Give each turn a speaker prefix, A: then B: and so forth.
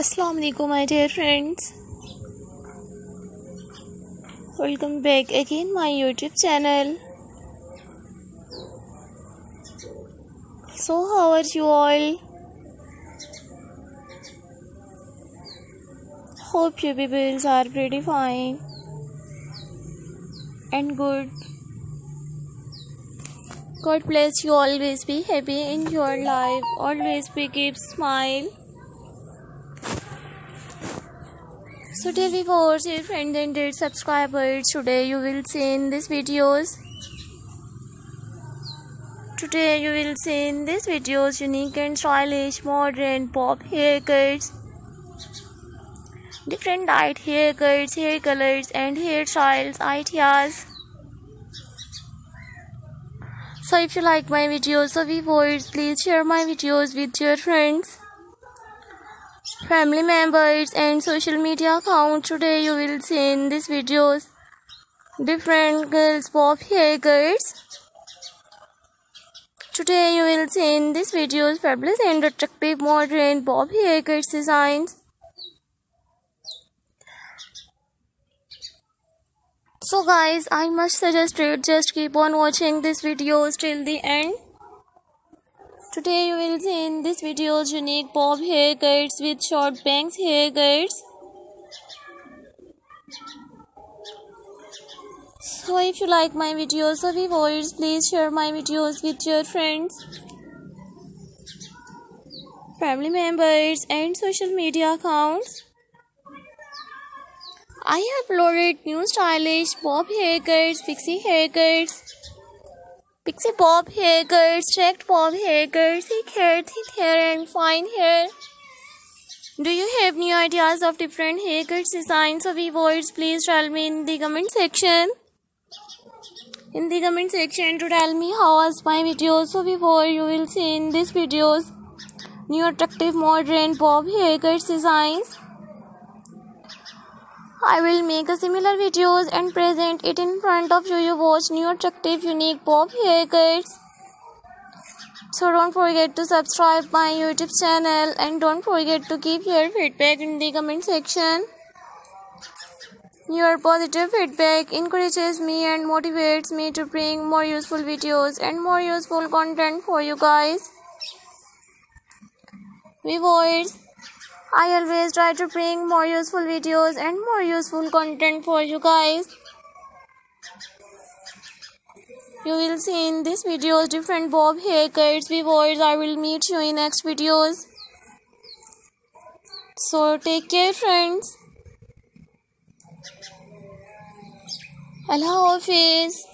A: Assalamualaikum my dear friends. Welcome back again my youtube channel. So how are you all? Hope you people are pretty fine and good. God bless you. Always be happy in your life. Always be keep smile So dear viewers, dear friends and dear subscribers, today you will see in this videos. Today you will see in this videos unique and stylish modern bob haircuts. Different dyed haircuts, hair colors and hair styles, hairstyles ideas. So if you like my videos, so viewers, please share my videos with your friends family members and social media account. Today you will see in these videos different girls bob haircuts today you will see in these videos fabulous and attractive modern bob haircuts designs. So guys i must suggest you just keep on watching these videos till the end Today you will see in this video unique bob haircuts with short bangs haircuts. So if you like my videos of viewers, please share my videos with your friends, family members and social media accounts. I have uploaded new stylish bob haircuts, pixie haircuts, Pixie bob haircuts, checked bob haircuts, thick hair, thick hair and fine hair. Do you have new ideas of different haircuts designs of viewers? Please tell me in the comment section. In the comment section to tell me how was my videos. So before you will see in this videos new attractive modern bob haircuts designs. I will make a similar videos and present it in front of you. You watch new attractive unique bob haircuts. So don't forget to subscribe my YouTube channel and don't forget to give your feedback in the comment section. Your positive feedback encourages me and motivates me to bring more useful videos and more useful content for you guys. We Viewers, I always try to bring more useful videos and more useful content for you guys. You will see in this videos different bob haircuts. Viewers, I will meet you in next videos. So take care friends. Allah Hafiz.